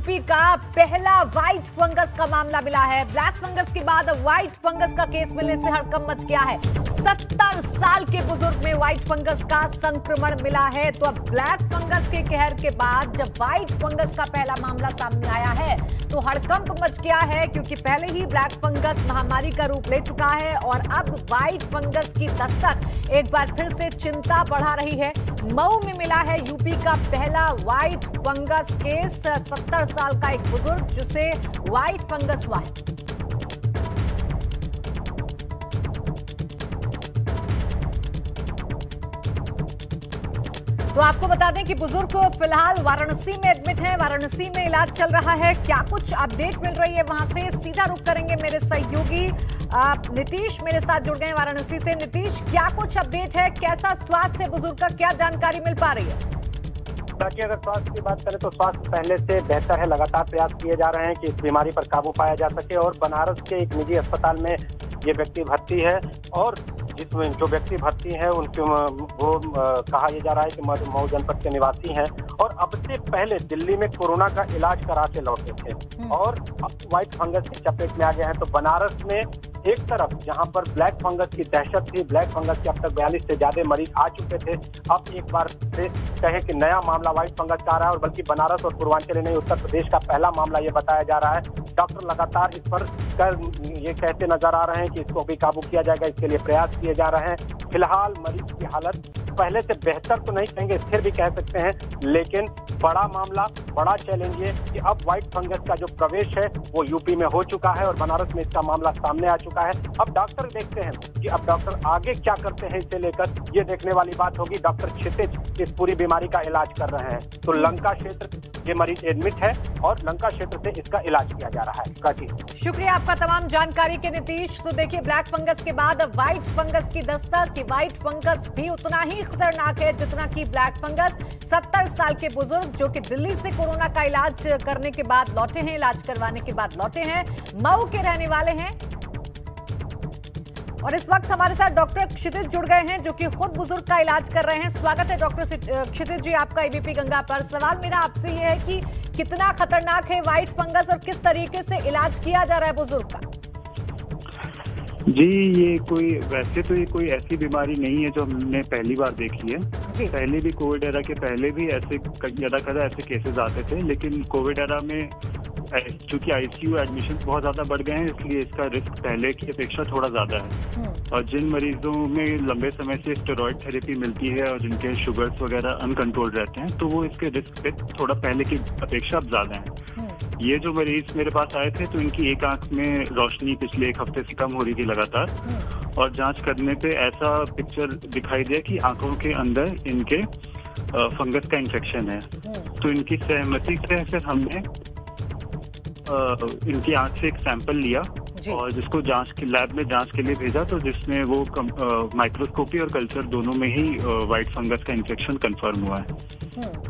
UP का पहला white fungus का मामला मिला है। ब्लैक फंगस के बाद व्हाइट फंगस का केस मिलने से हड़कम मच गया है। सत्तर साल के बुज़ुर्ग में व्हाइट फंगस का संक्रमण मिला है। तो अब ब्लैक फंगस के कहर के बाद जब व्हाइट फंगस का पहला मामला सामने आया है तो हड़कंप मच गया है, क्योंकि पहले ही ब्लैक फंगस महामारी का रूप ले चुका है और अब व्हाइट फंगस की दस्तक एक बार फिर से चिंता बढ़ा रही है। मऊ में मिला है यूपी का पहला व्हाइट फंगस केस सत्तर साल का एक बुज़ुर्ग जिसे व्हाइट फंगस हुआ है। तो आपको बता दें कि बुज़ुर्ग फ़िलहाल वाराणसी में एडमिट है। वाराणसी में इलाज चल रहा है। क्या कुछ अपडेट मिल रही है वहाँ से? सीधा रुख करेंगे मेरे सहयोगी। नीतीश मेरे साथ जुड़ गए वाराणसी से। नीतीश, क्या कुछ अपडेट है? कैसा स्वास्थ्य बुज़ुर्ग का? क्या जानकारी मिल पा रही है? ताकि अगर स्वास्थ्य की बात करें तो स्वास्थ्य पहले से बेहतर है। लगातार प्रयास किए जा रहे हैं कि इस बीमारी पर काबू पाया जा सके और बनारस के एक निजी अस्पताल में ये व्यक्ति भर्ती है और जिसमें जो व्यक्ति भर्ती हैं उनके वो कहा यह जा रहा है कि मऊ जनपद के निवासी हैं। और अब से पहले दिल्ली में कोरोना का इलाज करा के लौटे थे। हम्म। और अब व्हाइट फंगस की चपेट में आ गए हैं। तो बनारस में एक तरफ़ जहाँ पर ब्लैक फंगस की दहशत थी ब्लैक फंगस के अब तक बयालीस से ज़्यादा मरीज़ आ चुके थे। अब एक बार से कहें कि नया मामला व्हाइट फंगस का आ रहा है और बल्कि बनारस और पूर्वांचल नहीं उत्तर प्रदेश का पहला मामला ये बताया जा रहा है। डॉक्टर लगातार इस पर कर ये कहते नज़र आ रहे हैं कि इसको भी काबू किया जाएगा इसके लिए प्रयास किए जा रहे हैं। फ़िलहाल मरीज़ की हालत पहले से बेहतर तो नहीं कहेंगे स्थिर भी कह सकते हैं, लेकिन बड़ा मामला, बड़ा चैलेंज ये कि अब व्हाइट फंगस का जो प्रवेश है, वो यूपी में हो चुका है और बनारस में इसका मामला सामने आ चुका है। अब डॉक्टर देखते हैं कि अब डॉक्टर आगे क्या करते हैं इसे लेकर। ये देखने वाली बात होगी डॉक्टर क्षितिज इस पूरी बीमारी का इलाज कर रहे हैं। तो लंका क्षेत्र ये मरीज़ एडमिट है और लंका क्षेत्र से इसका इलाज किया जा रहा है। शुक्रिया आपका तमाम जानकारी के नीतीश। तो देखिए ब्लैक फंगस के बाद व्हाइट फंगस की दस्तक की व्हाइट फंगस भी उतना ही खतरनाक है जितना की ब्लैक फंगस सत्तर साल के बुज़ुर्ग, जो कि दिल्ली से कोरोना का इलाज करने के बाद लौटे हैं, इलाज करवाने के बाद लौटे हैं, मऊ के रहने वाले हैं। और इस वक्त हमारे साथ डॉक्टर क्षितिज जुड़ गए हैं, जो कि खुद बुज़ुर्ग का इलाज कर रहे हैं। स्वागत है डॉक्टर क्षितिज जी, आपका एबीपी गंगा पर। सवाल मेरा आपसे यह है कि कितना खतरनाक है व्हाइट फंगस और किस तरीके से इलाज किया जा रहा है बुज़ुर्ग का? जी ये कोई वैसे तो ये कोई ऐसी बीमारी नहीं है जो हमने पहली बार देखी है पहले भी कोविड एरा के पहले भी ऐसे ज़्यादा कदा ऐसे केसेस आते थे लेकिन कोविड एरा में चूँकि आईसीयू एडमिशन बहुत ज़्यादा बढ़ गए हैं इसलिए इसका रिस्क पहले की अपेक्षा थोड़ा ज़्यादा है हम्म। और जिन मरीजों में लंबे समय से स्टेरॉइड थेरेपी मिलती है और जिनके शुगर्स वगैरह अनकंट्रोल रहते हैं तो वो इसके रिस्क पे थोड़ा पहले की अपेक्षा अब ज़्यादा है हम्म। ये जो मरीज़ मेरे पास आए थे तो इनकी एक आँख में रोशनी पिछले एक हफ़्ते से कम हो रही थी लगातार। और जाँच करने पे ऐसा पिक्चर दिखाई दिया कि आँखों के अंदर इनके फंगस का इन्फेक्शन है तो इनकी सहमति से फिर हमने इनकी आँख से एक सैंपल लिया और जिसको जाँच के लैब में जाँच के लिए भेजा तो जिसमें वो माइक्रोस्कोपी और कल्चर दोनों में ही व्हाइट फंगस का इन्फेक्शन कंफर्म हुआ है हम्म।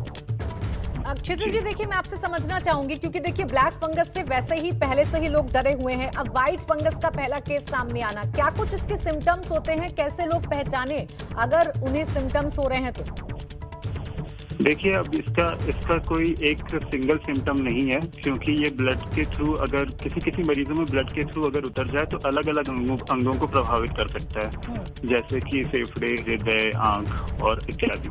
क्षेत्र जी देखिए मैं आपसे समझना चाहूँगी क्योंकि देखिए ब्लैक फंगस से वैसे ही पहले से ही लोग डरे हुए हैं। अब व्हाइट फंगस का पहला केस सामने आना क्या कुछ इसके सिम्टम्स होते हैं? कैसे लोग पहचाने? अगर उन्हें सिम्टम्स हो रहे हैं तो। देखिए अब इसका इसका कोई एक सिंगल सिम्टम नहीं है क्योंकि ये ब्लड के थ्रू अगर किसी किसी मरीजों में ब्लड के थ्रू अगर उतर जाए तो अलग अलग अंगों अंगों को प्रभावित कर सकता है। हम्म। जैसे कि फेफड़े हृदय आँख और इत्यादि।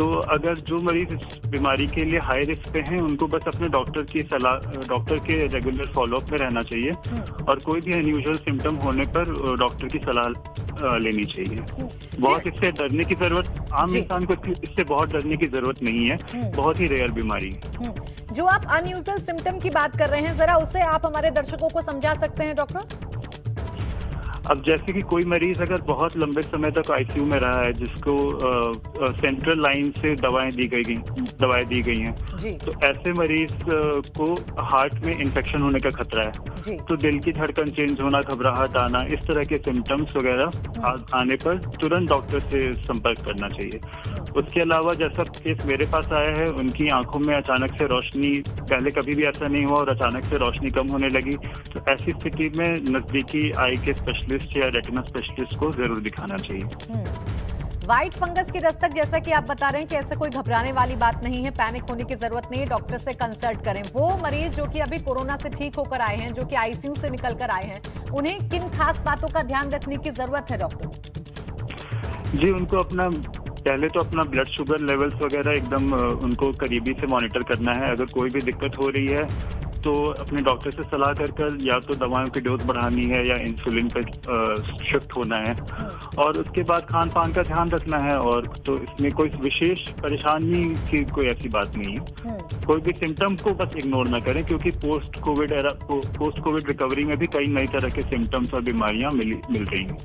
तो अगर जो मरीज़ इस बीमारी के लिए हाई रिस्क पे हैं उनको बस अपने डॉक्टर की सलाह डॉक्टर के रेगुलर फॉलोअप में रहना चाहिए। हम्म। और कोई भी अनयूजल सिम्टम होने पर डॉक्टर की सलाह लेनी चाहिए। हम्म। बहुत इससे डरने की ज़रूरत आम इंसान को इससे बहुत डरने की ज़रूरत नहीं है। हम्म। बहुत ही रेयर बीमारी। है जो आप अनयूजल सिम्टम की बात कर रहे हैं जरा उसे आप हमारे दर्शकों को समझा सकते हैं डॉक्टर अब जैसे कि कोई मरीज़ अगर बहुत लंबे समय तक आईसीयू में रहा है जिसको सेंट्रल लाइन से दवाएँ दी गई दवाएँ दी गई हैं तो ऐसे मरीज़ को हार्ट में इन्फेक्शन होने का खतरा है तो दिल की धड़कन चेंज होना घबराहट आना इस तरह के सिम्टम्स वगैरह हम्म। आने पर तुरंत डॉक्टर से संपर्क करना चाहिए। उसके अलावा जैसा केस मेरे पास आया है उनकी आँखों में अचानक से रोशनी पहले कभी भी ऐसा नहीं हुआ और अचानक से रोशनी कम होने लगी। तो ऐसी स्थिति में नजदीकी आई के स्पेशलिस्ट या रेटिना स्पेशलिस्ट को ज़रूर दिखाना चाहिए। व्हाइट फंगस की दस्तक जैसा कि आप बता रहे हैं कि ऐसा कोई घबराने वाली बात नहीं है पैनिक होने की ज़रूरत नहीं है डॉक्टर से कंसल्ट करें। वो मरीज़ जो कि अभी कोरोना से ठीक होकर आए हैं जो कि आईसीयू से निकल कर आए हैं उन्हें किन खास बातों का ध्यान रखने की ज़रूरत है डॉक्टर जी उनको अपना पहले तो अपना ब्लड शुगर लेवल्स वगैरह एकदम उनको करीबी से मॉनिटर करना है। अगर कोई भी दिक्कत हो रही है तो अपने डॉक्टर से सलाह कर कर या तो दवाओं की डोज बढ़ानी है या इंसुलिन पे शिफ्ट होना है। और उसके बाद खान पान का ध्यान रखना है और तो इसमें कोई विशेष परेशानी की कोई ऐसी बात नहीं है। हम्म। कोई भी सिम्टम को बस इग्नोर ना करें क्योंकि post COVID era post COVID recovery में भी कई नई तरह के सिम्टम्स और बीमारियाँ मिल मिल रही हैं।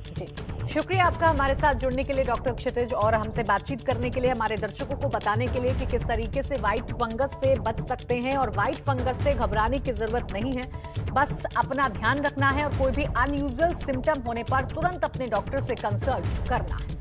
शुक्रिया आपका हमारे साथ जुड़ने के लिए डॉक्टर क्षितिज और हमसे बातचीत करने के लिए हमारे दर्शकों को बताने के लिए कि किस तरीके से व्हाइट फंगस से बच सकते हैं और व्हाइट फंगस से घबराने की ज़रूरत नहीं है। बस अपना ध्यान रखना है और कोई भी अनयूजल सिम्टम होने पर तुरंत अपने डॉक्टर से कंसल्ट करना है।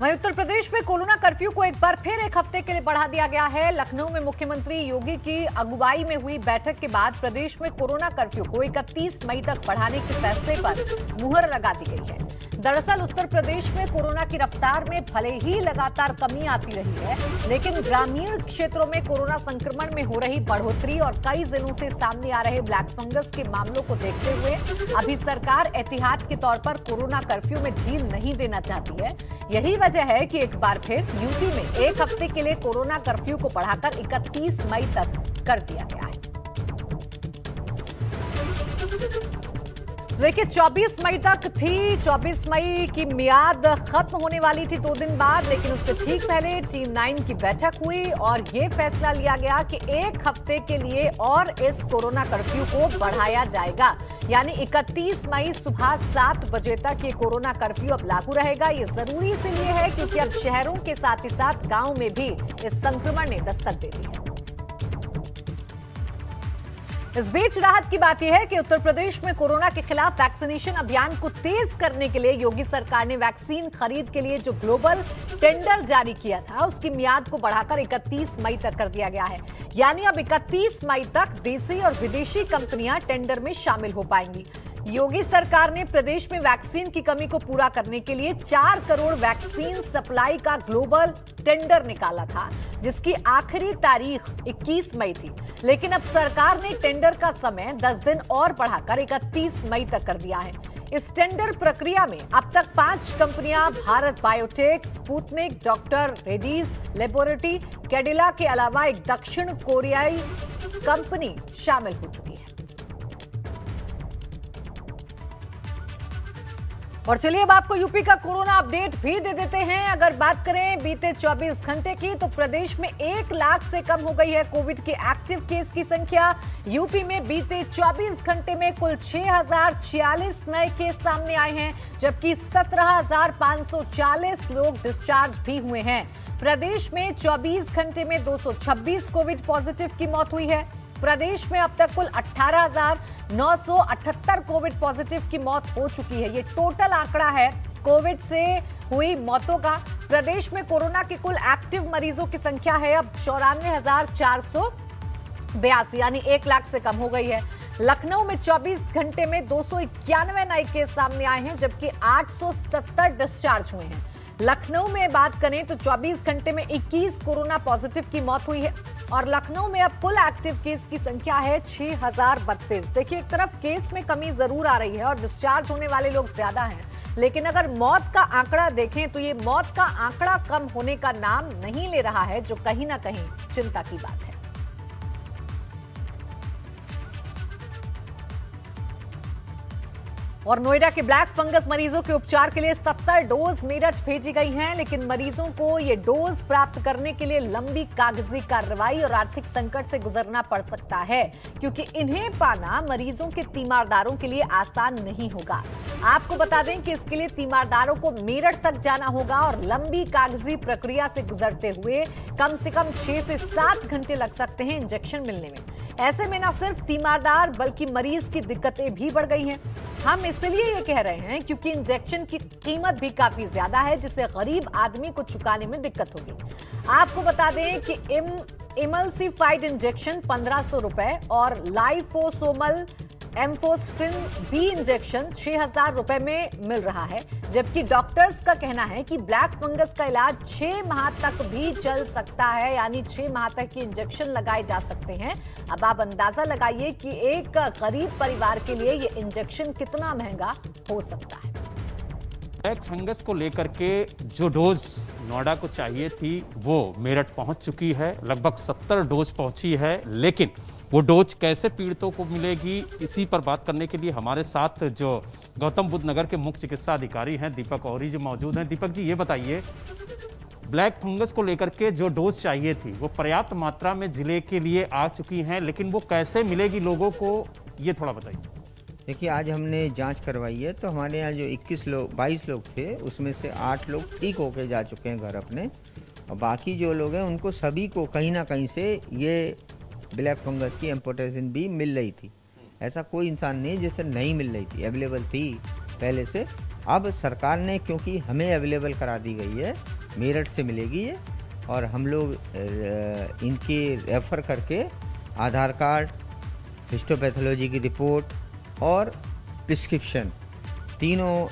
वहीं उत्तर प्रदेश में कोरोना कर्फ्यू को एक बार फिर एक हफ़्ते के लिए बढ़ा दिया गया है। लखनऊ में मुख्यमंत्री योगी की अगुवाई में हुई बैठक के बाद प्रदेश में कोरोना कर्फ्यू को 31 मई तक बढ़ाने के फैसले पर मुहर लगा दी गई है। दरअसल उत्तर प्रदेश में कोरोना की रफ्तार में भले ही लगातार कमी आती रही है, लेकिन ग्रामीण क्षेत्रों में कोरोना संक्रमण में हो रही बढ़ोतरी और कई जिलों से सामने आ रहे ब्लैक फंगस के मामलों को देखते हुए अभी सरकार एहतियात के तौर पर कोरोना कर्फ्यू में ढील नहीं देना चाहती है। यही वजह है कि एक बार फिर यूपी में एक हफ़्ते के लिए कोरोना कर्फ्यू को बढ़ाकर इकतीस मई तक कर दिया गया है। देखिए 24 मई तक थी 24 मई की मियाद खत्म होने वाली थी दो दिन बाद, लेकिन उससे ठीक पहले टीम नाइन की बैठक हुई और ये फैसला लिया गया कि एक हफ़्ते के लिए और इस कोरोना कर्फ्यू को बढ़ाया जाएगा। यानी 31 मई सुबह सात बजे तक ये कोरोना कर्फ्यू अब लागू रहेगा। ये ज़रूरी इसलिए है क्योंकि अब शहरों के साथ ही साथ गाँव में भी इस संक्रमण ने दस्तक दे दी है। इस बीच राहत की बात यह है कि उत्तर प्रदेश में कोरोना के खिलाफ वैक्सीनेशन अभियान को तेज करने के लिए योगी सरकार ने वैक्सीन खरीद के लिए जो ग्लोबल टेंडर जारी किया था, उसकी मियाद को बढ़ाकर 31 मई तक कर दिया गया है। यानी अब 31 मई तक देसी और विदेशी कंपनियाँ टेंडर में शामिल हो पाएँगी। योगी सरकार ने प्रदेश में वैक्सीन की कमी को पूरा करने के लिए चार करोड़ वैक्सीन सप्लाई का ग्लोबल टेंडर निकाला था, जिसकी आखिरी तारीख 21 मई थी। लेकिन अब सरकार ने टेंडर का समय 10 दिन और बढ़ाकर 31 मई तक कर दिया है। इस टेंडर प्रक्रिया में अब तक पाँच कंपनियाँ Bharat biotech, Sputnik, doctor Reddy's laboratory, Cadila के अलावा एक दक्षिण कोरियाई कंपनी शामिल हो चुकी है। और चलिए अब आपको यूपी का कोरोना अपडेट भी दे देते हैं। अगर बात करें बीते 24 घंटे की तो प्रदेश में एक लाख से कम हो गई है कोविड के एक्टिव केस की संख्या। यूपी में बीते 24 घंटे में कुल छह हज़ार छियालीस नए केस सामने आए हैं जबकि 17,540 लोग डिस्चार्ज भी हुए हैं। प्रदेश में 24 घंटे में 226 कोविड पॉजिटिव की मौत हुई है। प्रदेश में अब तक कुल 18,978 कोविड पॉजिटिव की मौत हो चुकी है। ये टोटल आंकड़ा है कोविड से हुई मौतों का। प्रदेश में कोरोना के कुल एक्टिव मरीजों की संख्या है अब चौरानवे हज़ार चार सौ बयासी यानी एक लाख से कम हो गई है। लखनऊ में 24 घंटे में दो सौ इक्यानवे नए केस सामने आए हैं जबकि 870 डिस्चार्ज हुए हैं। लखनऊ में बात करें तो 24 घंटे में 21 कोरोना पॉजिटिव की मौत हुई है और लखनऊ में अब कुल एक्टिव केस की संख्या है छह हज़ार बत्तीस। देखिए, एक तरफ़ केस में कमी ज़रूर आ रही है और डिस्चार्ज होने वाले लोग ज़्यादा हैं। लेकिन अगर मौत का आंकड़ा देखें तो ये मौत का आंकड़ा कम होने का नाम नहीं ले रहा है, जो कहीं ना कहीं चिंता की बात है। और नोएडा के ब्लैक फंगस मरीजों के उपचार के लिए 70 डोज मेरठ भेजी गई हैं, लेकिन मरीजों को ये डोज प्राप्त करने के लिए लंबी कागज़ी कार्रवाई और आर्थिक संकट से गुजरना पड़ सकता है, क्योंकि इन्हें पाना मरीजों के तीमारदारों के लिए आसान नहीं होगा। आपको बता दें कि इसके लिए तीमारदारों को मेरठ तक जाना होगा और लंबी कागज़ी प्रक्रिया से गुजरते हुए कम से कम छह से सात घंटे लग सकते हैं इंजेक्शन मिलने में। ऐसे में ना सिर्फ़ तीमारदार, बल्कि मरीज़ की दिक्कतें भी बढ़ गई हैं। हम इसलिए ये कह रहे हैं क्योंकि इंजेक्शन की कीमत भी काफ़ी ज़्यादा है, जिससे गरीब आदमी को चुकाने में दिक्कत होगी। आपको बता दें कि इम, इमल्सिफाइड इंजेक्शन पंद्रह सौ रुपए और लाइफोसोमल एम्फोस्ट्रिन बी इंजेक्शन छह हज़ार रुपए में मिल रहा है, जबकि डॉक्टर्स का कहना है कि ब्लैक फंगस का इलाज छह माह तक भी चल सकता है, यानी छह माह तक के इंजेक्शन लगाए जा सकते हैं। अब आप अंदाज़ा लगाइए कि एक गरीब परिवार के लिए ये इंजेक्शन कितना महँगा हो सकता है। ब्लैक फंगस को लेकर के जो डोज नोएडा को चाहिए थी, वो मेरठ पहुँच चुकी है, लगभग 70 डोज पहुँची है, लेकिन वो डोज कैसे पीड़ितों को मिलेगी, इसी पर बात करने के लिए हमारे साथ जो गौतम बुद्ध नगर के मुख्य चिकित्सा अधिकारी हैं, दीपक औरी जी मौजूद हैं। दीपक जी, ये बताइए, ब्लैक फंगस को लेकर के जो डोज चाहिए थी, वो पर्याप्त मात्रा में ज़िले के लिए आ चुकी हैं, लेकिन वो कैसे मिलेगी लोगों को, ये थोड़ा बताइए। देखिए, आज हमने जाँच करवाई है तो हमारे यहाँ जो 21 लोग 22 लोग थे, उसमें से 8 लोग ठीक होके जा चुके हैं घर अपने। और बाकी जो लोग हैं, उनको सभी को कहीं ना कहीं से ये ब्लैक फंगस की एम्पोटेसिन भी मिल रही थी। ऐसा कोई इंसान नहीं जिसे नहीं मिल रही थी। अवेलेबल थी पहले से। अब सरकार ने, क्योंकि हमें अवेलेबल करा दी गई है, मेरठ से मिलेगी ये, और हम लोग इनकी रेफ़र करके आधार कार्ड हिस्टोपैथोलॉजी की रिपोर्ट और प्रिस्क्रिप्शन तीनों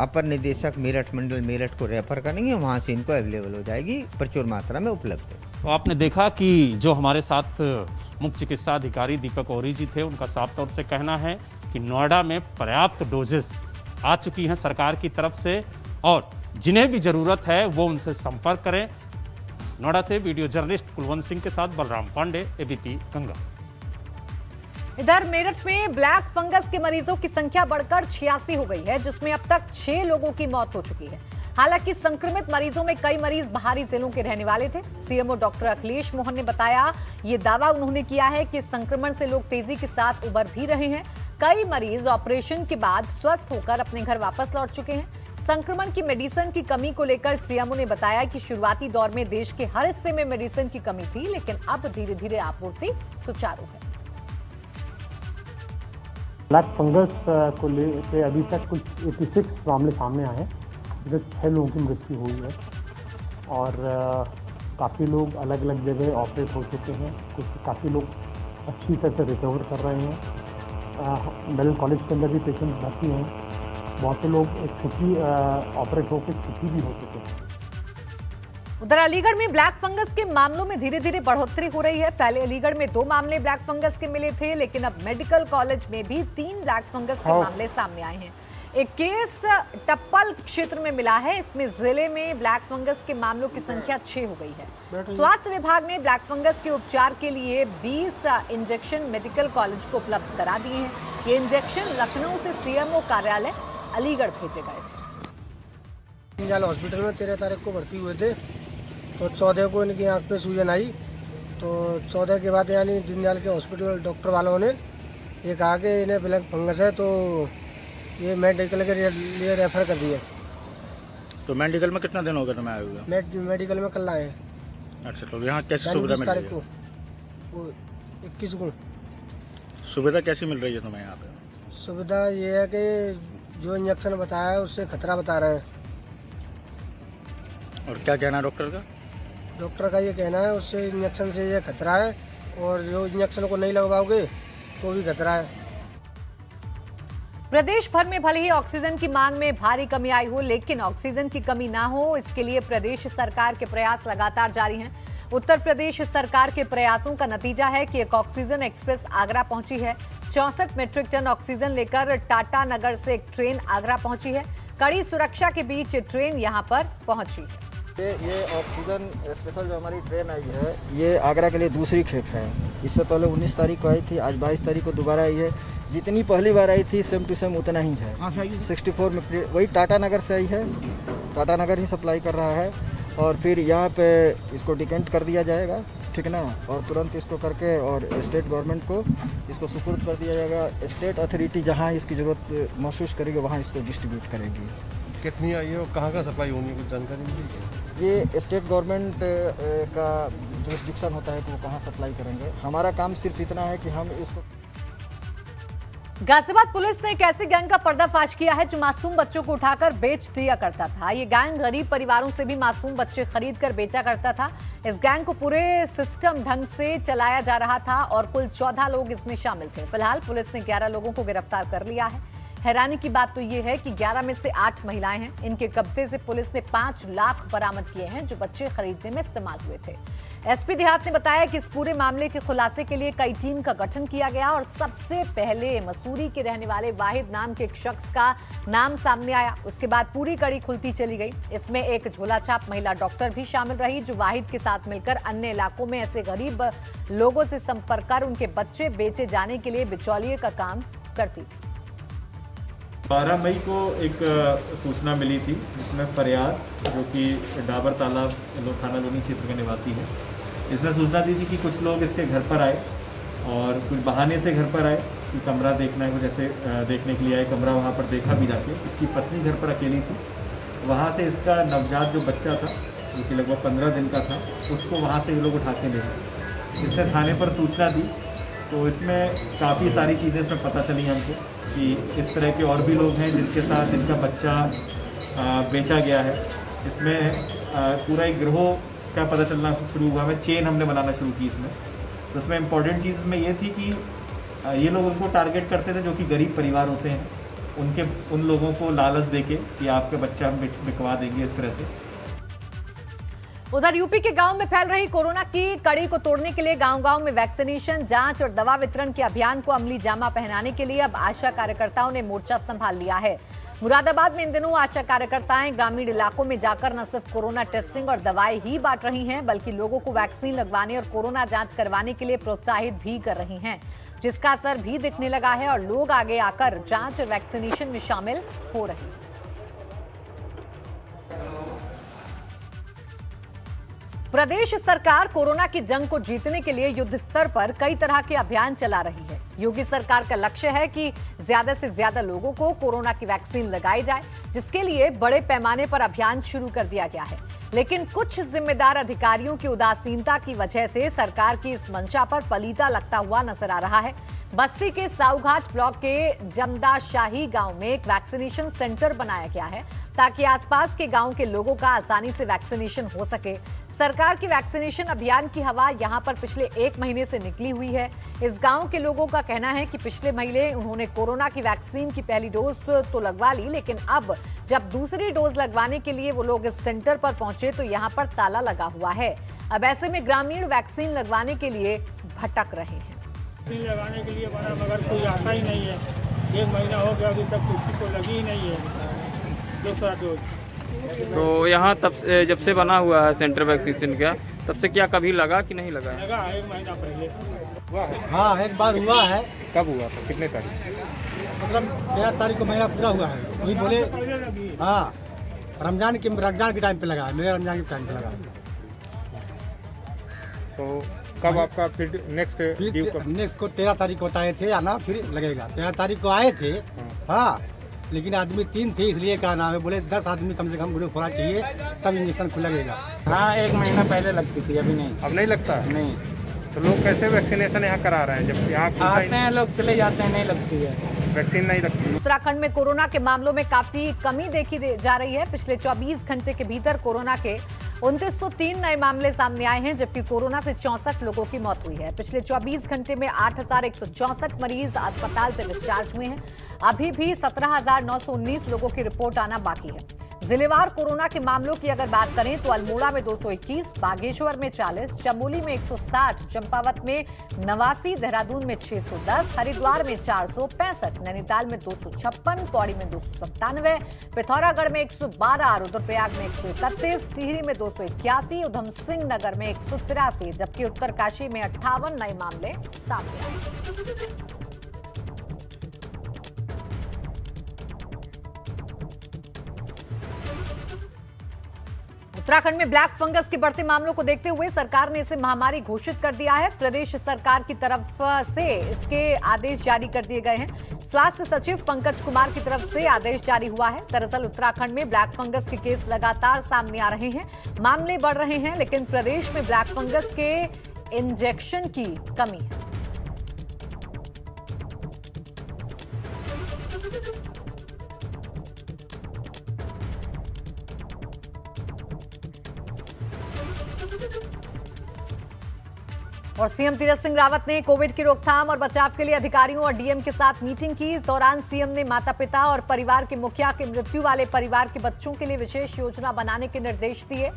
अपर निदेशक मेरठ मंडल मेरठ को रेफर करेंगे। वहाँ से इनको अवेलेबल हो जाएगी। प्रचुर मात्रा में उपलब्ध है। तो आपने देखा कि जो हमारे साथ मुख्य चिकित्सा अधिकारी दीपक औरी जी थे, उनका साफ़ तौर से कहना है कि नोएडा में पर्याप्त डोजेस आ चुकी हैं सरकार की तरफ़ से और जिन्हें भी ज़रूरत है, वो उनसे संपर्क करें। नोएडा से वीडियो जर्नलिस्ट कुलवंत सिंह के साथ बलराम पांडे, एबीपी गंगा। इधर मेरठ में ब्लैक फंगस के मरीजों की संख्या बढ़कर छियासी हो गई है, जिसमें अब तक छह लोगों की मौत हो चुकी है। हालाँकि संक्रमित मरीजों में कई मरीज़ बाहरी जिलों के रहने वाले थे। सीएमओ डॉक्टर अखिलेश मोहन ने बताया, ये दावा उन्होंने किया है कि संक्रमण से लोग तेज़ी के साथ उबर भी रहे हैं। कई मरीज़ ऑपरेशन के बाद स्वस्थ होकर अपने घर वापस लौट चुके हैं। संक्रमण की मेडिसिन की कमी को लेकर सीएमओ ने बताया कि शुरुआती दौर में देश के हर हिस्से में मेडिसिन की कमी थी, लेकिन अब धीरे धीरे आपूर्ति सुचारू है। ब्लैक फंगस को लेकर अभी तक कुछ 86 मामले सामने आए हैं। जिसमें छः लोगों की मृत्यु हुई है और काफ़ी लोग अलग अलग जगह ऑपरेट हो चुके हैं। कुछ काफ़ी लोग अच्छी तरह से रिकवर कर रहे हैं। मेडिकल कॉलेज के अंदर भी पेशेंट भर्ती हैं। बहुत से लोग एक छुट्टी ऑपरेट होकर छुट्टी भी हो चुके हैं। उधर अलीगढ़ में ब्लैक फंगस के मामलों में धीरे धीरे बढ़ोतरी हो रही है। पहले अलीगढ़ में दो मामले ब्लैक फंगस के मिले थे लेकिन अब मेडिकल कॉलेज में भी तीन ब्लैक फंगस के मामले सामने आए हैं। एक केस टप्पल क्षेत्र में मिला है। इसमें ज़िले में ब्लैक फंगस के मामलों की संख्या छह हो गई है। स्वास्थ्य विभाग ने ब्लैक फंगस के उपचार के लिए 20 इंजेक्शन मेडिकल कॉलेज को उपलब्ध करा दिए हैं। ये इंजेक्शन लखनऊ से सीएमओ कार्यालय अलीगढ़ भेजे गए थे। हॉस्पिटल में तेरह तारीख को भर्ती हुए थे। तो चौदह को इनकी आँख पे सूजन आई। तो चौदह के बाद यानी दीनदयाल के हॉस्पिटल डॉक्टर वालों ने ये कहा कि इन्हें ब्लैक फंगस है तो ये मेडिकल के लिए रेफर कर दिए तो मेडिकल में कितना दिन हो गया तुम्हें आए हुए? मेड, मेडिकल में कल आए। अच्छा तो यहाँ कैसी सुविधा मिल रही है? इक्कीस को सुविधा कैसी मिल रही है तुम्हें यहाँ पे? सुविधा ये है कि जो इंजेक्शन बताया है उससे खतरा बता रहे हैं। और क्या कहना है डॉक्टर का? डॉक्टर का ये कहना है उससे इंजेक्शन से ये खतरा है और जो इंजेक्शन को नहीं लगवाओगे तो भी खतरा है। प्रदेश भर में भले ही ऑक्सीजन की मांग में भारी कमी आई हो, लेकिन ऑक्सीजन की कमी ना हो, इसके लिए प्रदेश सरकार के प्रयास लगातार जारी हैं। उत्तर प्रदेश सरकार के प्रयासों का नतीजा है कि एक ऑक्सीजन एक्सप्रेस आगरा पहुँची है। चौसठ मेट्रिक टन ऑक्सीजन लेकर टाटा नगर से एक ट्रेन आगरा पहुँची है। कड़ी सुरक्षा के बीच ट्रेन यहाँ पर पहुँची है। ये ऑक्सीजन स्पेशल जो हमारी ट्रेन आई है, ये आगरा के लिए दूसरी खेप है। इससे पहले 19 तारीख को आई थी, आज 22 तारीख को दोबारा आई है। जितनी पहली बार आई थी सेम टू सेम उतना ही है। सिक्सटी फोर में वही टाटा नगर से आई है। टाटा नगर ही सप्लाई कर रहा है। और फिर यहाँ पे इसको डिकेंट कर दिया जाएगा ठीक ना? और तुरंत इसको करके और स्टेट गवर्नमेंट को इसको सुपुर्द कर दिया जाएगा। स्टेट अथॉरिटी जहाँ इसकी ज़रूरत महसूस करेगी वहाँ इसको डिस्ट्रीब्यूट करेगी। कितनी आई है और कहाँ कहाँ सप्लाई होनी है कुछ जानकारी मिली ये स्टेट गवर्नमेंट का जुरिस्डिक्शन होता है कि वो कहाँ सप्लाई करेंगे। हमारा काम सिर्फ़ इतना है कि हम इसको गाजियाबाद पुलिस ने एक ऐसे गैंग का पर्दाफाश किया है जो मासूम बच्चों को उठाकर बेच दिया करता था। ये गैंग गरीब परिवारों से भी मासूम बच्चे खरीद कर बेचा करता था। इस गैंग को पूरे सिस्टम ढंग से चलाया जा रहा था और कुल चौदह लोग इसमें शामिल थे। फ़िलहाल पुलिस ने ग्यारह लोगों को गिरफ़्तार कर लिया है। हैरानी की बात तो ये है कि 11 में से 8 महिलाएँ हैं। इनके कब्जे से पुलिस ने 5 लाख बरामद किए हैं जो बच्चे खरीदने में इस्तेमाल हुए थे। एसपी देहात ने बताया कि इस पूरे मामले के खुलासे के लिए कई टीम का गठन किया गया और सबसे पहले मसूरी के रहने वाले वाहिद नाम के एक शख्स का नाम सामने आया। उसके बाद पूरी कड़ी खुलती चली गई। इसमें एक झोला छाप महिला डॉक्टर भी शामिल रही, जो वाहिद के साथ मिलकर अन्य इलाकों में ऐसे गरीब लोगों से संपर्क कर उनके बच्चे बेचे जाने के लिए बिचौलिए का काम करती थी। बारह मई को एक सूचना मिली थी, जिसमें फरियाद, जो कि डाबर तालाब थाना, लोनी क्षेत्र के निवासी है इसने सूचना दी थी कि कुछ लोग इसके घर पर आए और कुछ बहाने से घर पर आए कि कमरा देखना है, कुछ ऐसे देखने के लिए आए, कमरा वहाँ पर देखा भी जाके। इसकी पत्नी घर पर अकेली थी। वहाँ से इसका नवजात जो बच्चा था, जो कि लगभग पंद्रह दिन का था, उसको वहाँ से ये लोग उठा के ले गए। इसने थाने पर सूचना दी तो इसमें काफ़ी सारी चीज़ें इसमें पता चली हमको कि इस तरह के और भी लोग हैं जिनके साथ इनका बच्चा बेचा गया है। इसमें पूरा एक गिरोह का पता चलना शुरू हुआ। है चेन हमने बनाना शुरू की इसमें। तो इसमें इंपॉर्टेंट चीज़ में ये थी कि ये लोग उनको टारगेट करते थे जो कि गरीब परिवार होते हैं। उनके, उन लोगों को लालच देके कि आपका बच्चा हम बिकवा देंगे इस तरह से। उधर यूपी के गाँव में फैल रही कोरोना की कड़ी को तोड़ने के लिए गांव-गांव में वैक्सीनेशन, जाँच और दवा वितरण के अभियान को अमली जामा पहनाने के लिए अब आशा कार्यकर्ताओं ने मोर्चा संभाल लिया है। मुरादाबाद में इन दिनों आशा कार्यकर्ताएँ ग्रामीण इलाकों में जाकर न सिर्फ़ कोरोना टेस्टिंग और दवाई ही बांट रही हैं, बल्कि लोगों को वैक्सीन लगवाने और कोरोना जाँच करवाने के लिए प्रोत्साहित भी कर रही हैं, जिसका असर भी दिखने लगा है और लोग आगे आकर जाँच और वैक्सीनेशन में शामिल हो रहे हैं। प्रदेश सरकार कोरोना की जंग को जीतने के लिए युद्ध स्तर पर कई तरह के अभियान चला रही है। योगी सरकार का लक्ष्य है कि ज़्यादा से ज़्यादा लोगों को कोरोना की वैक्सीन लगाई जाए, जिसके लिए बड़े पैमाने पर अभियान शुरू कर दिया गया है। लेकिन कुछ जिम्मेदार अधिकारियों की उदासीनता की वजह से सरकार की इस मंशा पर पलीता लगता हुआ नज़र आ रहा है। बस्ती के साउघाट ब्लॉक के जमदाशाही गाँव में एक वैक्सीनेशन सेंटर बनाया गया है ताकि आसपास के गाँव के लोगों का आसानी से वैक्सीनेशन हो सके। सरकार की वैक्सीनेशन अभियान की हवा यहाँ पर पिछले एक महीने से निकली हुई है। इस गाँव के लोगों का कहना है कि पिछले महीने उन्होंने कोरोना की वैक्सीन की पहली डोज तो लगवा ली, लेकिन अब जब दूसरी डोज लगवाने के लिए वो लोग इस सेंटर पर पहुँचे तो यहाँ पर ताला लगा हुआ है। अब ऐसे में ग्रामीण वैक्सीन लगवाने के लिए भटक रहे हैं। लगाने के लिए मगर कोई आता ही नहीं है। एक महीना हो गया, अभी तक किसी को लगी ही नहीं है। तो यहाँ तब जब से बना हुआ है सेंटर वैक्सीनेशन का तब से क्या कभी लगा कि नहीं लगा? लगा एक महीना पहले। हाँ। एक बार हुआ है। कब हुआ? था कितने तारीख? मतलब तेरह तारीख को महीना पूरा हुआ है। वही बोले हाँ रमज़ान के रमज़ान के टाइम पे लगा है मेरे रमज़ान के टाइम पे लगा है। तो कब आपका फिर नेक्स्ट नेक्स्ट को? तेरह तारीख को बताए थे आना फिर लगेगा। तेरह तारीख को आए थे हाँ, हाँ लेकिन आदमी तीन थे इसलिए क्या नाम है बोले दस आदमी कम से कम ग्रुप होना चाहिए तब इंजेक्शन खुला लगेगा हाँ एक महीना पहले लगती थी अभी नहीं। अब नहीं लगता? नहीं। तो लोग कैसे वैक्सीनेशन यहाँ करा रहे हैं जब यहाँ आते हैं लोग चले जाते हैं नहीं लगती है। वैक्सीन नहीं लगती। उत्तराखंड में कोरोना के मामलों में काफ़ी कमी देखी जा रही है। पिछले 24 घंटे के भीतर कोरोना के 2903 नए मामले सामने आए हैं, जबकि कोरोना से चौंसठ लोगों की मौत हुई है। पिछले 24 घंटे में आठ मरीज़ अस्पताल से डिस्चार्ज हुए हैं। अभी भी सत्रह लोगों की रिपोर्ट आना बाकी है। जिलेवार कोरोना के मामलों की अगर बात करें तो अल्मोड़ा में 221, बागेश्वर में 40, चमोली में 160, चंपावत में नवासी देहरादून में 610, हरिद्वार में चार सौ पैंसठ नैनीताल में दो सौ छप्पन पौड़ी में दो सौ सत्तानवे पिथौरागढ़ में 112, रुद्रप्रयाग में एक टिहरी में दो उधम सिंह नगर में एक जबकि उत्तरकाशी में अट्ठावन नए मामले सामने आए। उत्तराखंड में ब्लैक फंगस के बढ़ते मामलों को देखते हुए सरकार ने इसे महामारी घोषित कर दिया है। प्रदेश सरकार की तरफ़ से इसके आदेश जारी कर दिए गए हैं। स्वास्थ्य सचिव पंकज कुमार की तरफ़ से आदेश जारी हुआ है। दरअसल उत्तराखंड में ब्लैक फंगस के केस लगातार सामने आ रहे हैं। मामले बढ़ रहे हैं, लेकिन प्रदेश में ब्लैक फंगस के इंजेक्शन की कमी है। और सीएम तीरथ सिंह रावत ने कोविड की रोकथाम और बचाव के लिए अधिकारियों और डीएम के साथ मीटिंग की। इस दौरान सीएम ने माता पिता और परिवार के मुखिया के मृत्यु वाले परिवार के बच्चों के लिए विशेष योजना बनाने के निर्देश दिए।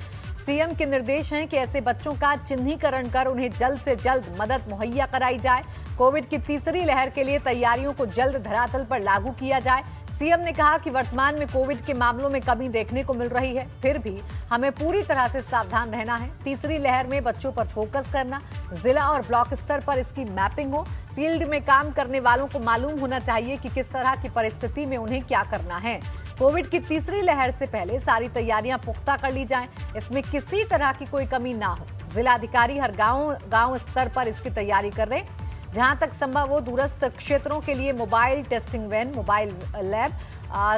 सीएम के निर्देश हैं कि ऐसे बच्चों का चिन्हीकरण कर उन्हें जल्द से जल्द मदद मुहैया कराई जाए। कोविड की तीसरी लहर के लिए तैयारियों को जल्द धरातल पर लागू किया जाए। सीएम ने कहा कि वर्तमान में कोविड के मामलों में कमी देखने को मिल रही है। फिर भी हमें पूरी तरह से सावधान रहना है। तीसरी लहर में बच्चों पर फोकस करना, जिला और ब्लॉक स्तर पर इसकी मैपिंग हो। फ़ील्ड में काम करने वालों को मालूम होना चाहिए कि किस तरह की परिस्थिति में उन्हें क्या करना है। कोविड की तीसरी लहर से पहले सारी तैयारियाँ पुख्ता कर ली जाएँ। इसमें किसी तरह की कोई कमी ना हो। जिलाधिकारी हर गाँव गाँव स्तर पर इसकी तैयारी कर रहे जहाँ तक संभव हो, दूरस्थ क्षेत्रों के लिए mobile testing van, mobile lab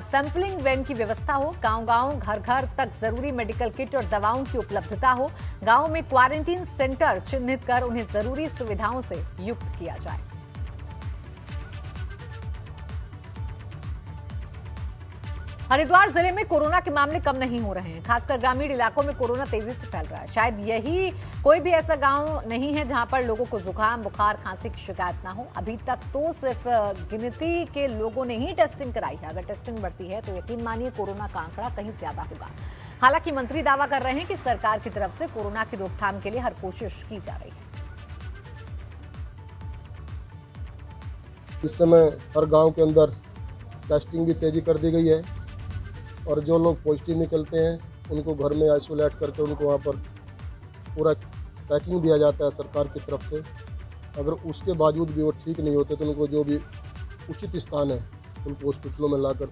sampling van की व्यवस्था हो। गाँव गाँव घर घर तक ज़रूरी मेडिकल किट और दवाओं की उपलब्धता हो। गाँव में क्वारंटीन सेंटर चिन्हित कर उन्हें ज़रूरी सुविधाओं से युक्त किया जाए। हरिद्वार ज़िले में कोरोना के मामले कम नहीं हो रहे हैं, खासकर ग्रामीण इलाकों में कोरोना तेज़ी से फैल रहा है। शायद यही कोई भी ऐसा गाँव नहीं है जहाँ पर लोगों को जुकाम, बुखार, खांसी की शिकायत ना हो। अभी तक तो सिर्फ़ गिनती के लोगों ने ही टेस्टिंग कराई है। अगर टेस्टिंग बढ़ती है तो यकीन मानिए कोरोना का आंकड़ा कहीं ज़्यादा होगा। हालाँकि मंत्री दावा कर रहे हैं कि सरकार की तरफ़ से कोरोना की रोकथाम के लिए हर कोशिश की जा रही है। इस समय हर गाँव के अंदर टेस्टिंग भी तेज़ी कर दी गई है। और जो लोग पॉजिटिव निकलते हैं, उनको घर में आइसोलेट करके उनको वहाँ पर पूरा पैकिंग दिया जाता है सरकार की तरफ़ से। अगर उसके बावजूद भी वो ठीक नहीं होते तो उनको जो भी उचित स्थान है उनको हॉस्पिटलों में लाकर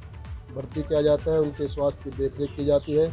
भर्ती किया जाता है, उनके स्वास्थ्य की देखरेख की जाती है।